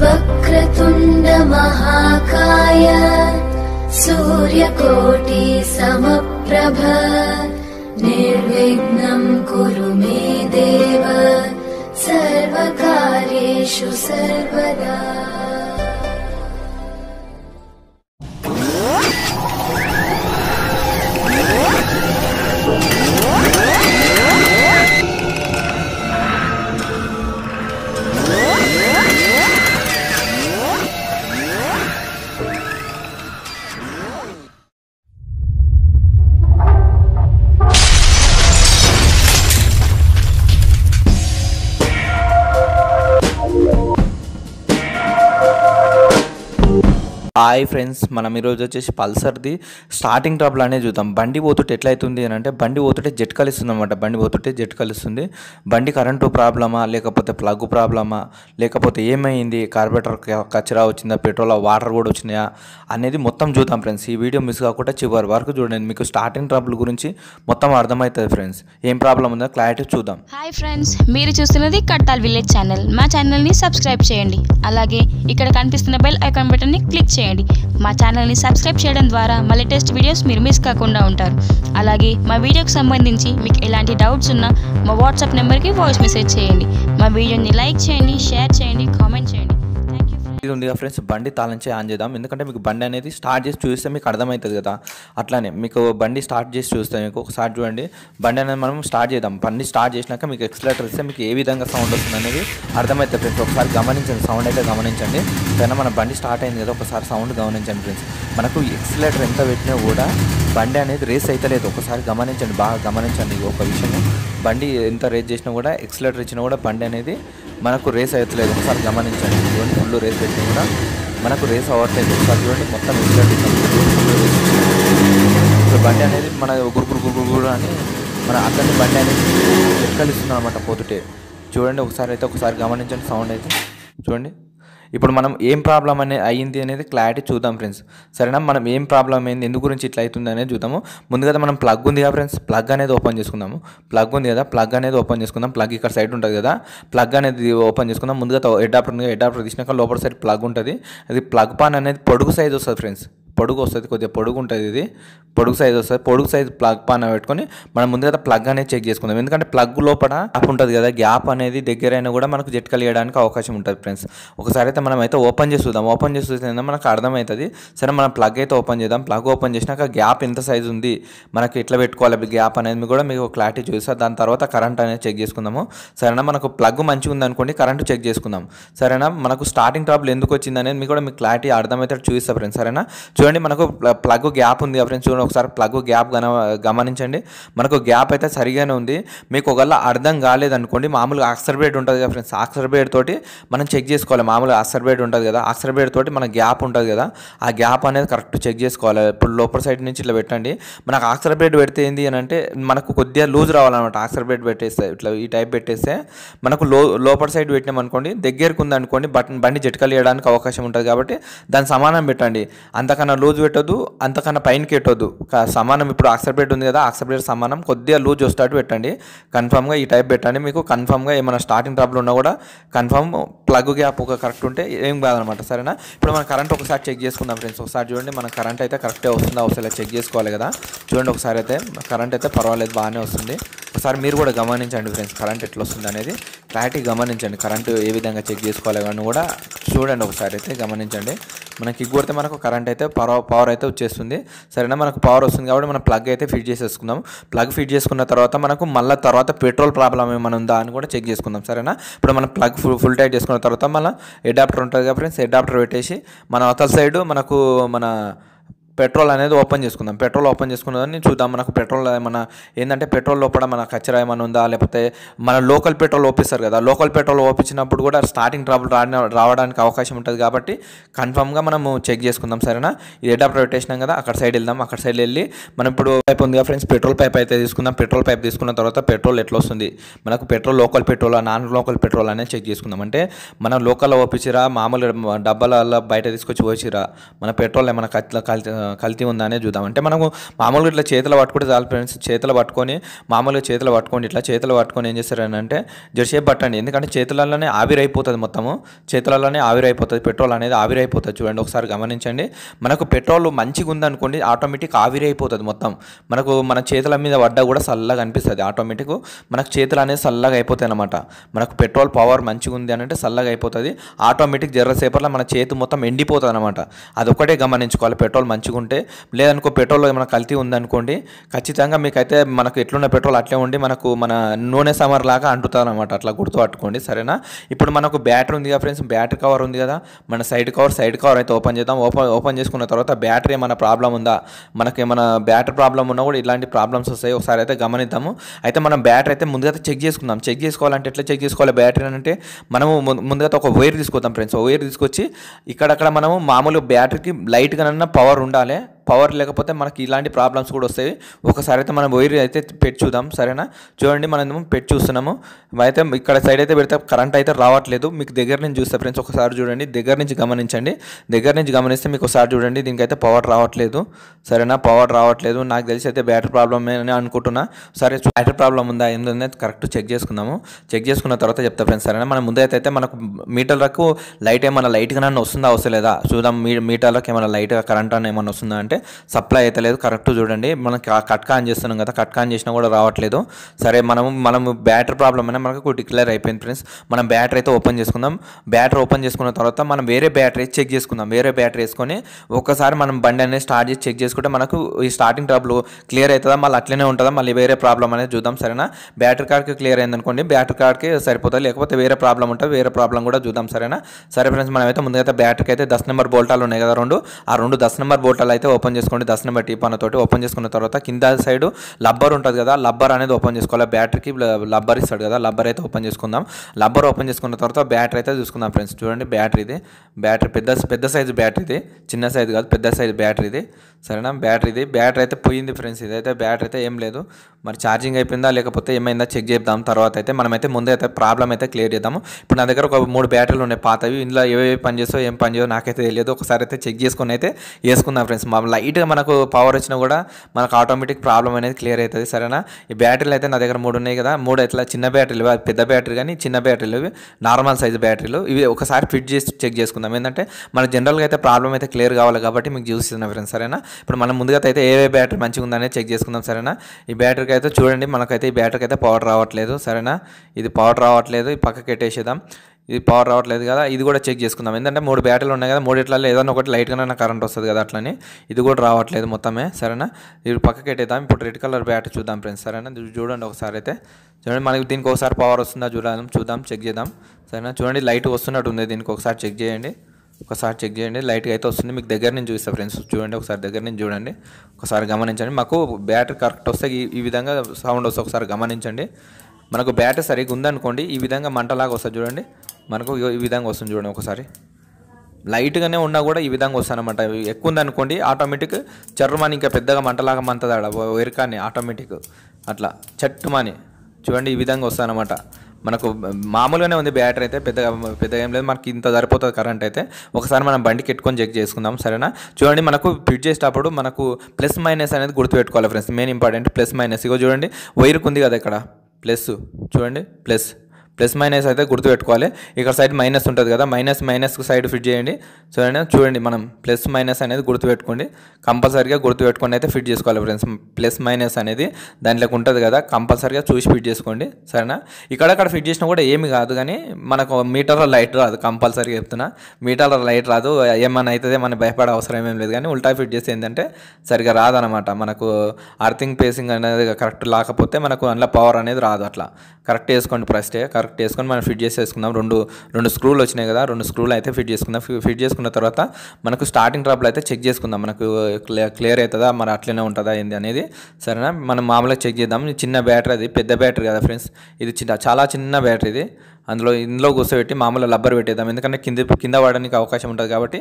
वक्रतुण्डमहाकाय सूर्यकोटि समप्रभ। निर्विघ्नम् कुरु मे देव। सर्वकार्येषु सर्वदा హాయ్ ఫ్రెండ్స్ మనం ఈరోజు వచ్చేసి పల్సర్ది స్టార్టింగ్ ట్రబుల్ అనేది చూద్దాం. బండి పోతుంటే ఎట్లయితుంది అవుతుంది అని అంటే బండి పోతుంటే జెట్ కలుస్తుంది అనమాట బండి పోతుంటే జెట్ కలుస్తుంది. బండి కరెంటు ప్రాబ్లమా లేకపోతే ప్లగ్ ప్రాబ్లమా లేకపోతే ఏమైంది కార్బోరేటర్ కచరా వచ్చిందా పెట్రోల్ వాటర్ కూడా వచ్చినాయా అనేది మొత్తం చూద్దాం ఫ్రెండ్స్ ఈ వీడియో మిస్ కాకుండా చివరి వరకు చూడండి. మీకు స్టార్టింగ్ ట్రబుల్ గురించి మొత్తం అర్థమవుతుంది ఫ్రెండ్స్ ఏం ప్రాబ్లం ఉందో క్లారిటీ చూద్దాం. హాయ్ ఫ్రెండ్స్ మీరు చూస్తున్నది కట్టాల్ విలేజ్ ఛానల్ మా ఛానల్ని సబ్స్క్రైబ్ చేయండి. అలాగే ఇక్కడ కనిపిస్తున్న బెల్ ఐకాన్ బటన్ని క్లిక్ చేయండి. మా ఛానల్ని సబ్స్క్రైబ్ చేయడం ద్వారా మా లేటెస్ట్ వీడియోస్ మీరు మిస్ కాకుండా ఉంటారు. అలాగే మా వీడియోకి సంబంధించి మీకు ఎలాంటి డౌట్స్ ఉన్నా మా వాట్సాప్ నెంబర్కి వాయిస్ మెసేజ్ చేయండి. మా వీడియోని లైక్ చేయండి షేర్ చేయండి ఇది ఉంది కదా ఫ్రెండ్స్ బండి తాళం ఆన్ చేద్దాం. ఎందుకంటే మీకు బండి అనేది స్టార్ట్ చేసి చూస్తే మీకు అర్థమవుతుంది కదా. అట్లానే మీకు బండి స్టార్ట్ చేసి చూస్తే మీకు ఒకసారి చూడండి. బండి అనేది మనం స్టార్ట్ చేద్దాం. బండి స్టార్ట్ చేసినాక మీకు ఎక్సలేటర్ ఇస్తే మీకు ఏ విధంగా సౌండ్ వస్తుంది అనేది అర్థమవుతుంది ఫ్రెండ్స్ ఒకసారి గమనించండి. సౌండ్ అయితే గమనించండి. కానీ మన బండి స్టార్ట్ అయింది కదా ఒకసారి సౌండ్ గమనించండి ఫ్రెండ్స్ మనకు ఎక్సలేటర్ ఎంత పెట్టినా కూడా బండి అనేది రేస్ అయితే లేదు. ఒకసారి గమనించండి. బాగా గమనించండి ఒక విషయం బండి ఎంత రేస్ చేసినా కూడా ఎక్సలేటర్ ఇచ్చినా కూడా బండి అనేది మనకు రేస్ అవుతలేదు ఒకసారి గమనించండి. చూడండి ఫుల్ రేస్ పెట్టి కూడా మనకు రేస్ అవ్వట్లేదు. ఒకసారి చూడండి మొత్తం ఇప్పుడు బండి అనేది మన గురుగురు గురుగురు అని మన అతని బండి అనేది ఎక్కలిస్తుంది అనమాట పోతుంటే. చూడండి ఒకసారి అయితే ఒకసారి గమనించండి సౌండ్ అయితే. చూడండి. ఇప్పుడు మనం ఏం ప్రాబ్లం అనే అయ్యింది అనేది క్లారిటీ చూద్దాం ఫ్రెండ్స్ సరేనా? మనం ఏం ప్రాబ్లం అయింది ఎందుకు గురించి ఇట్లా అవుతుంది అనేది చూద్దాము. ముందుగా మనం ప్లగ్ ఉంది కదా ఫ్రెండ్స్ ప్లగ్ అనేది ఓపెన్ చేసుకుందాము. ప్లగ్ ఉంది కదా? ప్లగ్ అనేది ఓపెన్ చేసుకుందాం. ప్లగ్ ఇక్కడ సైడ్ ఉంటుంది కదా? ప్లగ్ అనేది ఓపెన్ చేసుకుందాం. ముందుగా ఎడాప్టర్ ఎడాప్టర్ తీసినాక లోపల సైడ్ ప్లగ్ ఉంటుంది. అది ప్లగ్ పాన్ అనేది పొడుగు సైజ్ వస్తుంది ఫ్రెండ్స్ పొడుగు వస్తుంది కొద్దిగా పొడుగు ఉంటుంది ఇది. పొడుగు సైజ్ వస్తుంది. పొడుగు సైజ్ ప్లగ్ పాన్ పెట్టుకొని మనం ముందుగా ప్లగ్ అనేది చెక్ చేసుకుందాం. ఎందుకంటే ప్లగ్ లోపల గ్యాప్ ఉంటుంది కదా గ్యాప్ అనేది దగ్గరైనా కూడా మనకు జెట్ కలియడానికి అవకాశం ఉంటుంది ఫ్రెండ్స్ ఒకసారి అయితే మనం అయితే ఓపెన్ చేసి చూద్దాం. ఓపెన్ చేసి చూస్తే మనకు అర్థమవుతుంది సరే మనం ప్లగ్ అయితే ఓపెన్ చేద్దాం. ప్లగ్ ఓపెన్ చేసినాక గ్యాప్ ఎంత సైజ్ ఉంది మనకి ఎట్లా పెట్టుకోవాలి గ్యాప్ అనేది కూడా మీకు క్లారిటీ చూపిస్తారు దాని తర్వాత కరెంట్ అనేది చెక్ చేసుకుందాము. సరేనా మనకు ప్లగ్ మంచిగా ఉందనుకోండి కరెంట్ చెక్ చేసుకుందాం. సరేనా మనకు స్టార్టింగ్ ట్రాబుల్ ఎందుకు వచ్చింది అనేది మీకు కూడా మీకు క్లారిటీ అర్థమైతే చూపిస్తా ఫ్రెండ్స్ సరేనా చూడండి మనకు ప్లగ్ గ్యాప్ ఉంది ఫ్రెండ్స్ చూడండి ఒకసారి ప్లగ్ గ్యాప్ గమ గమనించండి. మనకు గ్యాప్ అయితే సరిగానే ఉంది. మీకు ఒకవేళ అర్థం కాలేదనుకోండి మామూలుగా ఆక్సర్బేట్ ఉంటుంది కదా ఫ్రెండ్స్ ఆక్సర్బేట్ తోటి మనం చెక్ చేసుకోవాలి. మామూలుగా ఆక్సర్బేట్ ఉంటుంది కదా ఆక్సర్బేట్ తోటి మన గ్యాప్ ఉంటుంది కదా ఆ గ్యాప్ అనేది కరెక్ట్ చెక్ చేసుకోవాలి. ఇప్పుడు లోపల సైడ్ నుంచి ఇట్లా పెట్టండి. మనకు ఆక్సర్బేట్ పెడితే ఏంది అని అంటే మనకు కొద్దిగా లూజ్ రావాలన్నమాట ఆక్సర్బేట్ పెట్టేస్తే. ఇట్లా ఈ టైప్ పెట్టేస్తే మనకు లో లోపల సైడ్ పెట్టినాం అనుకోండి దగ్గరకు ఉంది అనుకోండి బటన్ బండి జట్కలు వేయడానికి అవకాశం ఉంటుంది కాబట్టి దాని సమానం పెట్టండి. అంతకన్నా లూజ్ పెట్టొద్దు అంతకన్నా పైనకి పెట్టొద్దు సమానం ఇప్పుడు ఆక్సర్బేట్ ఉంది కదా ఆక్సర్బేట్ సమానం. కొద్దిగా లూజ్ వచ్చేటట్టు పెట్టండి. కన్ఫామ్గా ఈ టైప్ పెట్టండి మీకు. కన్ఫామ్గా ఏమైనా స్టార్టింగ్ ట్రబుల్ ఉన్నా కూడా కన్ఫామ్ ప్లగ్ గ్యాప్ ఒక కరెక్ట్ ఉంటే ఏం కాదనమాట సరేనా? ఇప్పుడు మనం కరెంట్ ఒకసారి చెక్ చేసుకుందాం ఫ్రెండ్స్. ఒకసారి చూడండి మన కరెంట్ అయితే కరెక్టే వస్తుందా ఒకసారి చెక్ చేసుకోవాలి కదా. చూడండి ఒకసారి అయితే కరెంట్ అయితే పర్వాలేదు బాగానే వస్తుంది. ఒకసారి మీరు కూడా గమనించండి ఫ్రెండ్స్ కరెంట్ ఎట్లా వస్తుంది అనేది క్లారిటీ గమనించండి. కరెంట్ ఏ విధంగా చెక్ చేసుకోవాలి కానీ కూడా చూడండి ఒకసారి అయితే గమనించండి. మనకి కొడితే మనకు కరెంట్ అయితే పవర్ పవర్ అయితే వచ్చేస్తుంది. సరేనా? మనకు పవర్ వస్తుంది కాబట్టి మనం ప్లగ్ అయితే ఫిట్ చేసేసుకుందాం. ప్లగ్ ఫిట్ చేసుకున్న తర్వాత మనకు మళ్ళీ తర్వాత పెట్రోల్ ప్రాబ్లం ఏమైనా ఉందా అని కూడా చెక్ చేసుకుందాం. సరేనా? ఇప్పుడు మనం ప్లగ్ ఫుల్ ఫుల్ టైట్ చేసుకున్న తర్వాత మళ్ళీ అడాప్టర్ ఉంటుంది కదా ఫ్రెండ్స్ అడాప్టర్ పెట్టేసి మన అవతల సైడ్ మనకు మన పెట్రోల్ అనేది ఓపెన్ చేసుకుందాం. పెట్రోల్ ఓపెన్ చేసుకున్నదాన్ని చూద్దాం. మనకు పెట్రోల్ ఏమన్నా ఏంటంటే పెట్రోల్ లోపల మన కచ్చరా ఏమైనా ఉందా? లేకపోతే మన లోకల్ పెట్రోల్ ఓపిస్తారు కదా. లోకల్ పెట్రోల్ ఓపించినప్పుడు కూడా స్టార్టింగ్ ట్రబుల్ రావడానికి అవకాశం ఉంటుంది కాబట్టి కన్ఫామ్గా మనము చెక్ చేసుకుందాం. సరేనా? ఇది ఎడాప్టర్ పెట్టేసినాం కదా. అక్కడ సైడ్ వెళ్దాం. అక్కడ సైడ్ వెళ్ళి మనం ఇప్పుడు పైప్ ఉంది ఫ్రెండ్స్ పెట్రోల్ పైప్ అయితే తీసుకుందాం. పెట్రోల్ పైప్ తీసుకున్న తర్వాత పెట్రోల్ ఎట్లా వస్తుంది మనకు petrol local petrol non local petrol అనేది చెక్ చేసుకుందాం. అంటే మనం లోకల్లో ఓపించిరా మామూలు డబ్బాల బయట తీసుకొచ్చి పోసిరా మన పెట్రోల్ ఏమైనా కలిసి కల్తీ ఉందా అనేది చూద్దాం. అంటే మనము మామూలుగా ఇట్లా చేతులు పట్టుకుంటే చాలా ఫ్రెండ్స్ చేతులు పట్టుకొని మామూలుగా చేతులు పట్టుకోండి ఇట్లా చేతులు పట్టుకొని ఏం చేస్తారని అంటే పట్టండి ఎందుకంటే చేతులలోనే ఆవిరైపోతుంది మొత్తము. చేతులలోనే ఆవిరైపోతుంది పెట్రోల్ అనేది ఆవిరైపోతుంది చూడండి ఒకసారి గమనించండి. మనకు పెట్రోల్ మంచిగా ఉందనుకోండి ఆటోమేటిక్ ఆవిరైపోతుంది మొత్తం. మనకు మన చేతుల మీద పడ్డా కూడా చల్లగా అనిపిస్తుంది ఆటోమేటిక్. మనకు చేతులు అనేది చల్లగా అయిపోతాయి అనమాట మనకు పెట్రోల్ పవర్ మంచిగా ఉంది అని అంటే చల్లగా అయిపోతుంది. ఆటోమేటిక్ జర్రసేపట్లో మన చేతి మొత్తం ఎండిపోతుంది అనమాట అదొకటే గమనించుకోవాలి పెట్రోల్ మంచిగా ఉంటే లేదనుకో పెట్రోల్ ఏమైనా కల్తీ ఉందనుకోండి ఖచ్చితంగా మీకైతే మనకు ఎట్లున్న పెట్రోల్ అట్లే ఉండి మనకు మన నూనె సమర్ లాగా అంటుతారనమాట అట్లా గుర్తు పట్టుకోండి సరేనా? ఇప్పుడు మనకు బ్యాటరీ ఉంది కదా ఫ్రెండ్స్ బ్యాటరీ కవర్ ఉంది కదా మన సైడ్ కవర్ సైడ్ కవర్ అయితే ఓపెన్ చేద్దాం. ఓపెన్ ఓపెన్ చేసుకున్న తర్వాత బ్యాటరీ ఏమైనా ప్రాబ్లం ఉందా? మనకి ఏమైనా బ్యాటరీ ప్రాబ్లం ఉన్నా కూడా ఇలాంటి ప్రాబ్లమ్స్ వస్తాయి. ఒకసారి అయితే గమనిద్దాము. అయితే మనం బ్యాటరీ అయితే ముందుగా చెక్ చేసుకుందాం. చెక్ చేసుకోవాలంటే ఎట్లా చెక్ చేసుకోవాలి బ్యాటరీ అంటే మనము ముందుగా ఒక వైర్ తీసుకుందాం ఫ్రెండ్స్. వైర్ తీసుకొచ్చి ఇక్కడక్కడ మనము మామూలు బ్యాటరీకి లైట్గా పవర్ ఉండాలి डालें। పవర్ లేకపోతే మనకి ఇలాంటి ప్రాబ్లమ్స్ కూడా వస్తాయి. ఒకసారి అయితే మనం వైర్ అయితే పెట్టి చూద్దాం సరేనా? చూడండి మనం పెట్టి చూస్తున్నాము. అయితే ఇక్కడ సైడ్ అయితే పెడితే కరెంట్ అయితే రావట్లేదు. మీకు దగ్గర నుంచి చూస్తే ఫ్రెండ్స్ ఒకసారి చూడండి. దగ్గర నుంచి గమనించండి. దగ్గర నుంచి గమనిస్తే మీకు ఒకసారి చూడండి. దీనికైతే పవర్ రావట్లేదు. సరేనా? పవర్ రావట్లేదు. నాకు తెలిసి అయితే బ్యాటరీ ప్రాబ్లమ్ అని అనుకుంటున్నా. సరే బ్యాటరీ ప్రాబ్లం ఉందా? ఏంటనేది కరెక్ట్ చెక్ చేసుకుందాము. చెక్ చేసుకున్న తర్వాత చెప్తా ఫ్రెండ్స్ సరేనా? మనం ముందైతే అయితే మనకు మీటర్లకు లైట్ ఏమైనా లైట్గా వస్తుందా వస్తలేదా? చూద్దాం మీ మీటర్లకు ఏమైనా లైట్గా కరెంట్ అని ఏమైనా వస్తుందా అంటే సప్లై అయితే లేదు. కరెక్ట్ చూడండి. మనకి కట్ ఆన్ చేస్తున్నాం కదా కట్ ఆన్ చేసినా కూడా రావట్లేదు. సరే మనము మనం బ్యాటరీ ప్రాబ్లం అయినా మనకు డిక్లేర్ అయిపోయింది ఫ్రెండ్స్. మనం బ్యాటరీ అయితే ఓపెన్ చేసుకుందాం. బ్యాటరీ ఓపెన్ చేసుకున్న తర్వాత మనం వేరే బ్యాటరీ చెక్ చేసుకుందాం. వేరే బ్యాటరీ వేసుకొని ఒక్కసారి మనం బండి అనేది స్టార్ట్ చేసి చెక్ చేసుకుంటే మనకు ఈ స్టార్టింగ్ ట్రబుల్ క్లియర్ అవుతుందా? మళ్ళీ అట్లనే ఉంటుందా? మళ్ళీ వేరే ప్రాబ్లం అనేది చూద్దాం. సరేనా? బ్యాటరీ కార్డ్కి క్లియర్ అయింది అనుకోండి. బ్యాటరీ కార్డ్కి సరిపోతుంది? లేకపోతే వేరే ప్రాబ్లం ఉంటుంది? వేరే ప్రాబ్లం కూడా చూద్దాం. సరేనా? సరే ఫ్రెండ్స్ మనమైతే ముందుగా బ్యాటరీకి అయితే దస్ నెంబర్ బోల్టాలు ఉన్నాయి కదా రెండు. ఆ రెండు దస్ నెంబర్ బోల్టాలు అయితే ఓపెన్ ఓపెన్ చేసుకోండి దర్శనం బట్టి పనతోటి తోటి ఓపెన్ చేసుకున్న తర్వాత కింద సైడ్ లబ్బర్ ఉంటుంది కదా లబ్బర్ అనేది ఓపెన్ చేసుకోవాలి. బ్యాటరీకి లబ్బర్ ఇస్తాడు కదా లబ్బర్ అయితే ఓపెన్ చేసుకుందాం. లబ్బర్ ఓపెన్ చేసుకున్న తర్వాత బ్యాటరీ అయితే చూసుకుందాం ఫ్రెండ్స్. చూడండి బ్యాటరీది. బ్యాటరీ పెద్ద పెద్ద సైజు బ్యాటరీ ఇది చిన్న సైజు కాదు పెద్ద సైజు బ్యాటరీ ఇది సరేనా? బ్యాటరీది. బ్యాటరీ అయితే పోయింది ఫ్రెండ్స్. ఇదైతే బ్యాటరీ అయితే ఏం లేదు. మరి ఛార్జింగ్ అయిపోయిందా లేకపోతే ఏమైందా చెక్ చేద్దాం. తర్వాత అయితే మనమైతే ముందే అయితే ప్రాబ్లం అయితే క్లియర్ చేద్దాము ఇప్పుడు నా దగ్గర ఒక మూడు బ్యాటరీలు ఉన్నాయి. పాతవి ఇందులో ఏవేవి పని చేస్తావు ఏం పని చేయో నాకైతే తెలియదు. ఒకసారి అయితే చెక్ చేసుకుని అయితే వేసుకుందాం ఫ్రెండ్స్. మా లైట్గా మనకు పవర్ వచ్చినా కూడా మనకు ఆటోమేటిక్ ప్రాబ్లం అనేది క్లియర్ అవుతుంది సరేనా? ఈ బ్యాటరీలు అయితే నా దగ్గర మూడు ఉన్నాయి కదా మూడు ఇట్లా చిన్న బ్యాటరీలు పెద్ద బ్యాటరీ కానీ చిన్న బ్యాటరీలు ఇవి నార్మల్ సైజ్ బ్యాటరీలు ఇవి ఒకసారి ఫిట్ చేసి చెక్ చేసుకుందాం. ఏంటంటే మన జనరల్గా అయితే ప్రాబ్లం అయితే క్లియర్ కావాలి కాబట్టి మీకు చూస్తున్నాం ఫ్రెండ్స్ సరేనా? ఇప్పుడు మనం ముందుగా అయితే ఏ ఏ బ్యాటరీ మంచిగా ఉందనేది చెక్ చేసుకుందాం సరేనా? ఈ బ్యాటరీకి అయితే చూడండి మనకైతే ఈ బ్యాటరీకి అయితే పవర్ రావట్లేదు సరేనా? ఇది పవర్ రావట్లేదు ఈ పక్కకి పెట్టేసేద్దాం ఇది పవర్ రావట్లేదు కదా ఇది కూడా చెక్ చేసుకుందాం. ఎందుకంటే మూడు బ్యాటరీలు ఉన్నాయి కదా మూడిట్లలో ఏదైనా ఒకటి లైట్గానే కరెంట్ వస్తుంది కదా అట్లని. ఇది కూడా రావట్లేదు మొత్తమే సరేనా? ఇప్పుడు పక్కకి పెట్టేద్దాం ఇప్పుడు రెడ్ కలర్ బ్యాటరీ చూద్దాం ఫ్రెండ్స్ సరేనా? చూడండి ఒకసారి అయితే. చూడండి మనకి దీనికి ఒకసారి పవర్ వస్తుందా చూడాలి. చూద్దాం చెక్ చేద్దాం. సరేనా? చూడండి లైట్ వస్తున్నట్టు ఉంది దీనికి. ఒకసారి చెక్ చేయండి. ఒకసారి చెక్ చేయండి. లైట్గా అయితే వస్తుంది. మీకు దగ్గర నుంచి చూపిస్తాను ఫ్రెండ్స్ చూడండి ఒకసారి దగ్గర నుంచి చూడండి. ఒకసారి గమనించండి. మాకు బ్యాటరీ కరెక్ట్ వస్తే ఈ ఈ విధంగా సౌండ్ వస్తే ఒకసారి గమనించండి. మనకు బ్యాటరీ సరిగ్గా ఉందనుకోండి ఈ విధంగా మంటలాగా వస్తుంది చూడండి. మనకు ఈ విధంగా వస్తుంది చూడండి ఒకసారి. లైట్గానే ఉన్నా కూడా ఈ విధంగా వస్తుంది అనమాట ఎక్కువ ఉందనుకోండి ఆటోమేటిక్ చర్రమని ఇంకా పెద్దగా మంటలాగా మంతది ఆడ ఎరకాన్ని ఆటోమేటిక్ అట్లా చట్టుమాని చూడండి ఈ విధంగా వస్తుంది అనమాట మనకు మామూలుగానే ఉంది బ్యాటరీ అయితే పెద్దగా పెద్దగా ఏం లేదు మనకి ఇంత సరిపోతుంది కరెంట్ అయితే. ఒకసారి మనం బండికి ఎట్టుకొని చెక్ చేసుకుందాం సరేనా? చూడండి మనకు ఫిట్ చేసేటప్పుడు మనకు ప్లస్ మైనస్ అనేది గుర్తుపెట్టుకోవాలి friends main important plus minus. ఇగో చూడండి వైర్కి ఉంది కదా ఇక్కడ ప్లస్ చూడండి ప్లస్. ప్లస్ మైనస్ అయితే గుర్తుపెట్టుకోవాలి. ఇక్కడ సైడ్ మైనస్ ఉంటుంది కదా మైనస్ మైనస్ సైడ్ ఫిట్ చేయండి. సో చూడండి మనం ప్లస్ మైనస్ అనేది గుర్తుపెట్టుకోండి. కంపల్సరీగా గుర్తుపెట్టుకొని అయితే ఫిట్ చేసుకోవాలి ఫ్రెండ్స్. ప్లస్ మైనస్ అనేది దాంట్లోకి ఉంటుంది కదా కంపల్సరీగా చూసి ఫిట్ చేసుకోండి. సరేనా? ఇక్కడక్కడ ఫిట్ చేసినా కూడా ఏమి కాదు కానీ మనకు మీటర్లో లైట్ రాదు కంపల్సరీగా చెప్తున్నా. మీటర్లో లైట్ రాదు ఏమైనా అవుతుంది మనం భయపడే అవసరం ఏం లేదు కానీ ఉల్టా ఫిట్ చేస్తే ఏంటంటే సరిగా రాదనమాట మనకు అర్థింగ్ పేసింగ్ అనేది కరెక్ట్ లేకపోతే మనకు అందులో పవర్ అనేది రాదు అట్లా. కరెక్ట్ వేసుకోండి ఫస్టే కరెక్ట్ వేసుకొని మనం ఫిట్ చేసేసుకుందాం. రెండు రెండు స్క్రూలు వచ్చినాయి కదా రెండు స్క్రూలు అయితే ఫిట్ చేసుకుందాం. ఫిట్ చేసుకున్న తర్వాత మనకు స్టార్టింగ్ ట్రబుల్ అయితే చెక్ చేసుకుందాం. మనకు క్లియర్ క్లియర్ అవుతుందా? మరి అట్లనే ఉంటుందా ఏంది అనేది. సరేనా? మనం మామూలుగా చెక్ చేద్దాం. చిన్న బ్యాటరీ అది పెద్ద బ్యాటరీ కదా ఫ్రెండ్స్ ఇది చిన్న చాలా చిన్న బ్యాటరీ ఇది. అందులో ఇందులో కూర్చోబెట్టి మామూలుగా లబ్బర్ పెట్టేద్దాం. ఎందుకంటే కింద కింద పడడానికి అవకాశం ఉంటుంది కాబట్టి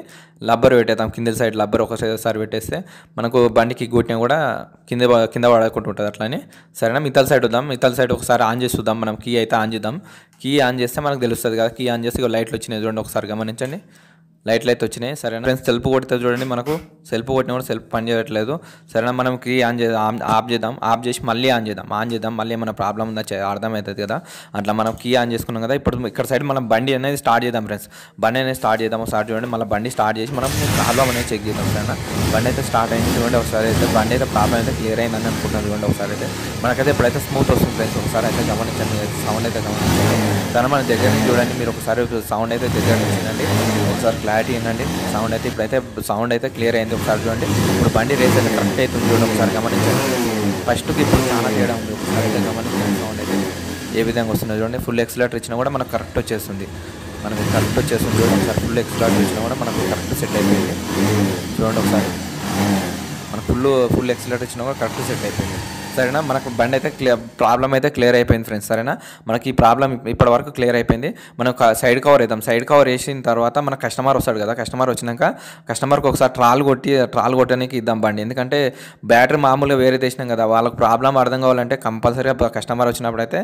లబ్బర్ పెట్టేద్దాం. కింద సైడ్ లబ్బర్ ఒకసారి పెట్టేస్తే మనకు బండికి గుట్టినా కూడా కింద కింద పడకుండా ఉంటుంది అట్లని. సరేనా? మిగతా సైడ్ వద్దాం. మిగతా సైడ్ ఒకసారి ఆన్ చేసి చూద్దాం. మనం కీ అయితే ఆన్ చేద్దాం. కీ ఆన్ చేస్తే మనకు తెలుస్తుంది కదా కీ ఆన్ చేస్తే లైట్లు వచ్చినాయి. చూడండి ఒకసారి గమనించండి. లైట్లు అయితే వచ్చినాయి. సరేనా? ఫ్రెండ్స్ సెల్ఫ్ కొడితే చూడండి మనకు. సెల్ఫ్ కొట్టిన కూడా సెల్ఫ్ పని చేయట్లేదు. సరేనా? మనం కీ ఆన్ చేద్దాం ఆఫ్ చేద్దాం. ఆఫ్ చేసి మళ్ళీ ఆన్ చేద్దాం. ఆన్ చేద్దాం. మళ్ళీ ఏమైనా ప్రాబ్లం ఉందా? అర్థమవుతుంది కదా. అట్లా మనం కీ ఆన్ చేసుకున్నాం కదా. ఇప్పుడు ఇక్కడ సైడ్ మనం బండి అనేది స్టార్ట్ చేద్దాం ఫ్రెండ్స్ బండి అనేది స్టార్ట్ చేద్దాం. ఒకసారి చూడండి. మళ్ళీ బండి స్టార్ట్ చేసి మనం ప్రాబ్లం అనేది చెక్ చేద్దాం సరేనా? బండి అయితే స్టార్ట్ అయింది చూడండి. ఒకసారి అయితే బండి అయితే ప్రాబ్లం అయితే క్లియర్ అయిందని అనుకుంటున్నాను చూడండి. ఒకసారి అయితే మనకైతే ఇప్పుడైతే స్మూత్ వస్తుంది ఫ్రెండ్స్ ఒకసారి అయితే గమనించండి. సౌండ్ అయితే గమనించండి. సరే మన దగ్గర నుంచి చూడండి. మీరు ఒకసారి సౌండ్ అయితే దగ్గర నుంచి ఒకసారి ఒకసారి క్లారిటీ ఏంటండి సౌండ్ అయితే ఇప్పుడైతే సౌండ్ అయితే క్లియర్ అయింది ఒకసారి చూడండి. ఇప్పుడు బండి రేస్ అయితే కరెక్ట్ అవుతుంది చూడండి ఒకసారి గమనించండి. ఫస్ట్కి ఇప్పుడు చాలా తేడా ఉంది ఒకసారి అయితే గమనించండి. సౌండ్ అయితే ఏ విధంగా వస్తుందో చూడండి. ఫుల్ ఎక్సలేటర్ ఇచ్చినా కూడా మనకు కరెక్ట్ వచ్చేస్తుంది. మనకు కరెక్ట్ వచ్చేస్తుంది చూడండి. ఒకసారి ఫుల్ ఎక్సలేటర్ ఇచ్చినా కూడా మనకు కరెక్ట్ సెట్ అయిపోయింది. చూడండి ఒకసారి. మన ఫుల్ ఫుల్ ఎక్సలేటర్ ఇచ్చినా కూడా కరెక్ట్ సెట్ అయిపోయింది. సరేనా? మనకు బండి అయితే క్లియర్ ప్రాబ్లం అయితే క్లియర్ అయిపోయింది ఫ్రెండ్స్ సరేనా? మనకి ఈ ప్రాబ్లం ఇప్పటి వరకు క్లియర్ అయిపోయింది. మనం సైడ్ కవర్ వేద్దాం. సైడ్ కవర్ వేసిన తర్వాత మన కస్టమర్ వస్తాడు కదా కస్టమర్ వచ్చినాక కస్టమర్కి ఒకసారి ట్రాల్ కొట్టి ట్రాల్ కొట్టడానికి ఇద్దాం బండి. ఎందుకంటే బ్యాటరీ మామూలుగా వేరే తెచ్చినాం కదా వాళ్ళకి ప్రాబ్లం అర్థం కావాలంటే కంపల్సరీగా కస్టమర్ వచ్చినప్పుడు అయితే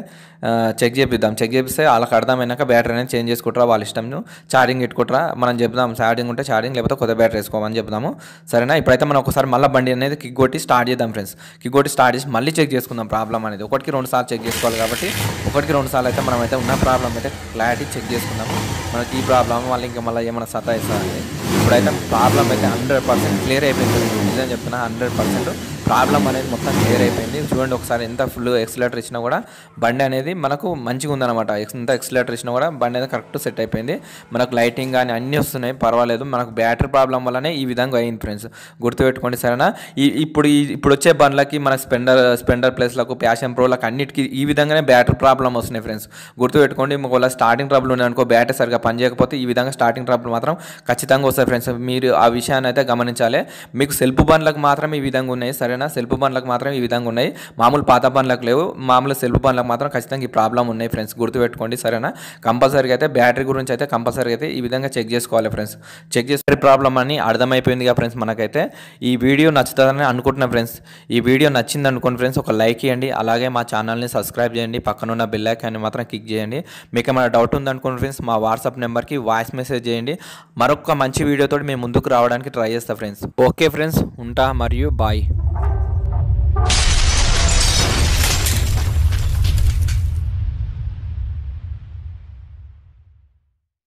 చెక్ చేపిద్దాం. చెక్ చేపిస్తే వాళ్ళకి అర్థమైనాక బ్యాటరీ అనేది చేంజ్ చేసుకుంటారా వాళ్ళ ఇష్టం ఛార్జింగ్ పెట్టుకుంటారా? మనం చెప్దాం. ఛార్జింగ్ ఉంటే ఛార్జింగ్ లేకపోతే కొత్త బ్యాటరీ వేసుకోమని చెప్దాము. సరేనా? ఇప్పుడైతే మనం ఒకసారి మళ్ళీ బండి అనేది కిక్ కొట్టి స్టార్ట్ చేద్దాం ఫ్రెండ్స్. కిక్ కొట్టి స్టార్ట్ చేసి మళ్ళీ మళ్ళీ చెక్ చేసుకుందాం ప్రాబ్లం అనేది. ఒకటికి రెండు సార్లు చెక్ చేసుకోవాలి కాబట్టి ఒకటికి రెండు సార్లు అయితే మనం అయితే ఉన్న ప్రాబ్లం అయితే క్లారిటీ చెక్ చేసుకుందాము మనకి ఈ ప్రాబ్లం మళ్ళీ ఇంకా మళ్ళీ ఏమైనా సతాయిస్తుంది ఇప్పుడైతే ప్రాబ్లం అయితే హండ్రెడ్ పర్సెంట్ క్లియర్ అయిపోయింది. నిజం చెప్తున్నా హండ్రెడ్ పర్సెంట్ ప్రాబ్లం అనేది మొత్తం క్లియర్ అయిపోయింది. చూడండి ఒకసారి ఎంత ఫుల్ ఎక్సలేటర్ ఇచ్చినా కూడా బండి అనేది మనకు మంచిగా ఉందన్నమాట. ఎంత ఎక్సలేటర్ ఇచ్చినా కూడా బండి అనేది కరెక్ట్ సెట్ అయిపోయింది. మనకు లైటింగ్ కానీ అన్నీ వస్తున్నాయి పర్వాలేదు. మనకు బ్యాటరీ ప్రాబ్లం వల్లనే ఈ విధంగా అయింది ఫ్రెండ్స్. గుర్తుపెట్టుకోండి సరేనా? ఈ ఇప్పుడు ఈ ఇప్పుడు వచ్చే బండ్లకి మన స్పెండర్ స్పెండర్ ప్లేస్లకు ప్యాషన్ ప్రోలకు అన్నిటికీ ఈ విధంగానే బ్యాటరీ ప్రాబ్లం వస్తున్నాయి ఫ్రెండ్స్. గుర్తుపెట్టుకోండి ఒకవేళ స్టార్టింగ్ ట్రబుల్ ఉంది అనుకో బ్యాటరీ సరిగా పనిచేయకపోతే ఈ విధంగా స్టార్టింగ్ ట్రబుల్ మాత్రం ఖచ్చితంగా వస్తాయి ఫ్రెండ్స్. మీరు ఆ విషయాన్ని అయితే గమనించాలి. మీకు సెల్ఫ్ బండ్లకు మాత్రం ఈ విధంగా ఉన్నాయి. సరే సరేనా సెల్ఫ్ బండ్లకు మాత్రం ఈ విధంగా ఉన్నాయి. మామూలు పాత బండ్లకు లేవు. మామూలు సెల్ఫ్ బండ్లకు మాత్రం ఖచ్చితంగా ఈ ప్రాబ్లం ఉన్నాయి ఫ్రెండ్స్. గుర్తుపెట్టుకోండి సరేనా? కంపల్సరీగా అయితే బ్యాటరీ గురించి అయితే కంపల్సరీగా అయితే ఈ విధంగా చెక్ చేసుకోవాలి ఫ్రెండ్స్. చెక్ చేసే ప్రాబ్లం అని అర్థమైపోయింది ఫ్రెండ్స్ మనకైతే. ఈ వీడియో నచ్చుతుందని అనుకుంటున్నా ఫ్రెండ్స్. ఈ వీడియో నచ్చింది అనుకోండి ఫ్రెండ్స్ ఒక లైక్ ఇవ్వండి అలాగే మా ఛానల్ని సబ్స్క్రైబ్ చేయండి. పక్కనున్న బెల్ ఐకాన్ని మాత్రం క్లిక్ చేయండి. మీకు ఏమైనా డౌట్ ఉందనుకోండి ఫ్రెండ్స్ మా వాట్సాప్ నెంబర్కి వాయిస్ మెసేజ్ చేయండి. మరొక మంచి వీడియోతో మేము ముందుకు రావడానికి ట్రై చేస్తాం ఫ్రెండ్స్. ఓకే ఫ్రెండ్స్ ఉంటా మరియు బాయ్.